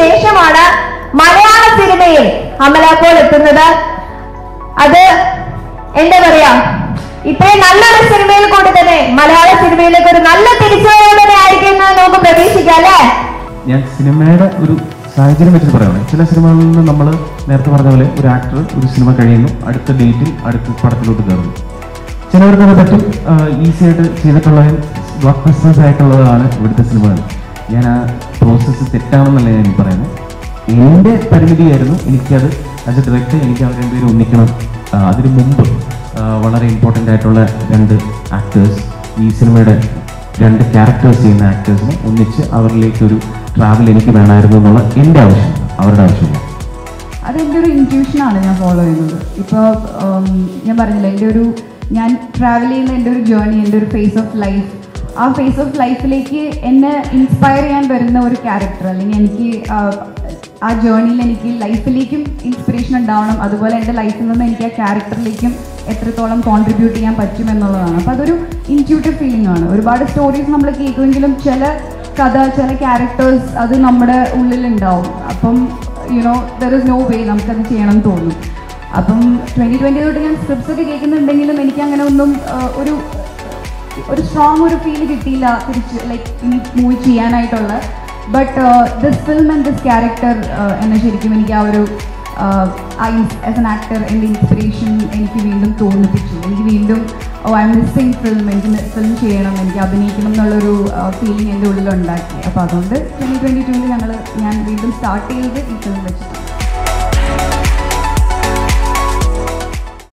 ശേഷമാണ് മലയാള സിനിമയിൽ അമല പോൾ എത്തുന്നത്. അത് എന്താ പറയാ? ഇത്രയും നല്ലൊരു സിനിമയിൽ കൂടി തന്നെ മലയാള സിനിമയിലേക്ക് ഒരു നല്ല തിരിച്ചുവരവ് തന്നെ ആയിരിക്കും എന്ന് നമുക്ക് പ്രതീക്ഷിക്കാം അല്ലേ? ഞാൻ സിനിമയുടെ ഒരു സാഹചര്യം വെച്ചിട്ട് പറയുകയാണ് ചില സിനിമകളിൽ നിന്ന് നമ്മൾ നേരത്തെ പറഞ്ഞ പോലെ ഒരു ആക്ടർ ഒരു സിനിമ കഴിയുന്നു അടുത്ത ഡേറ്റിൽ അടുത്ത പടത്തിലോട്ട് കയറുന്നു. ചിലവർക്ക് അത് പറ്റും. ഈസി ആയിട്ട് ചെയ്തിട്ടുള്ള ബ്ലോക്ക് ബസ്റ്റേഴ്സ് ആയിട്ടുള്ളതാണ് ഇവിടുത്തെ സിനിമകൾ. ഞാൻ ആ പ്രോസസ്സ് തെറ്റാണെന്നല്ല ഞാൻ പറയുന്നത്. എന്റെ പരിമിതിയായിരുന്നു എനിക്കത് ആസ് എ ഡയറക്ടർ എനിക്ക് അവർ രണ്ടുപേരും ഒന്നിക്കണം. അതിനു മുമ്പ് വളരെ ഇമ്പോർട്ടന്റ് ആയിട്ടുള്ള രണ്ട് ആക്ടേഴ്സ് ഈ സിനിമയുടെ രണ്ട് ക്യാരക്ടേഴ്സ് ചെയ്യുന്ന ആക്ടേഴ്സിനെ ഒന്നിച്ച് അവരിലേക്ക് ഒരു ട്രാവൽ എനിക്ക് വേണമായിരുന്നു എന്നുള്ള എന്റെ ആവശ്യം അവരുടെ ആവശ്യമില്ല. അതെന്റെ ഒരു ഇന്റ്യൂഷനാണ് ഞാൻ ഫോളോ ചെയ്യുന്നത്. ഇപ്പോൾ ഞാൻ പറഞ്ഞില്ല എന്റെ ഒരു ഞാൻ ട്രാവൽ ചെയ്യുന്ന എന്റെ ഒരു ജേർണി എന്റെ ഒരു ഫേസ് ഓഫ് ലൈഫ് ആ ഫേസ് ഓഫ് ലൈഫിലേക്ക് എന്നെ ഇൻസ്പയർ ചെയ്യാൻ വരുന്ന ഒരു ക്യാരക്ടർ അല്ലെങ്കിൽ എനിക്ക് ആ, ജേർണിയിൽ എനിക്ക് ലൈഫിലേക്കും ഇൻസ്പിറേഷൻ ഉണ്ടാവണം. അതുപോലെ എന്റെ ലൈഫിൽ നിന്ന് എനിക്ക് ആ ക്യാരക്ടറിലേക്കും എത്രത്തോളം കോൺട്രിബ്യൂട്ട് ചെയ്യാൻ പറ്റും എന്നുള്ളതാണ്. അപ്പോൾ അതൊരു ഇന്റ്യൂട്ടീവ് ഫീലിംഗ് ആണ്. ഒരുപാട് സ്റ്റോറീസ് നമ്മൾ കേൾക്കുമെങ്കിലും ചില കഥ ചില ക്യാരക്ടേഴ്സ് അത് നമ്മുടെ ഉള്ളിലുണ്ടാവും അപ്പം you know there is no way നമുക്കത് ചെയ്യണം എന്ന് തോന്നും. അപ്പം ട്വന്റി ട്വന്റി തൊട്ട് ഞാൻ സ്ക്രിപ്റ്റ്സ് ഒക്കെ കേൾക്കുന്നുണ്ടെങ്കിലും എനിക്ക് അങ്ങനെ ഒന്നും ഒരു ഒരു സ്ട്രോങ് ഒരു ഫീൽ കിട്ടിയില്ല തിരിച്ച് ലൈക്ക് ഇനി മൂവി ചെയ്യാനായിട്ടുള്ള. But this film and this character എന്നെ ശരിക്കും എനിക്ക് ആ ഒരു ഐ ആസ് എൻ ആക്ടർ എന്റെ ഇൻസ്പിറേഷൻ എനിക്ക് വീണ്ടും തോന്നിപ്പിച്ചു. എനിക്ക് വീണ്ടും ഓ ഐ മിസ്സിങ് ഫിലിം എനിക്ക് ഫിലിം ചെയ്യണം എനിക്ക് അഭിനയിക്കണം എന്നുള്ളൊരു ഫീലിംഗ് എന്റെ ഉള്ളിലുണ്ടാക്കി. അപ്പോൾ അതുകൊണ്ട് ട്വന്റി ട്വന്റി ടൂവിൽ ഞങ്ങൾ ഞാൻ വീണ്ടും സ്റ്റാർട്ട് ചെയ്തത് ഈ ഫിലിം വെച്ചിട്ടാണ്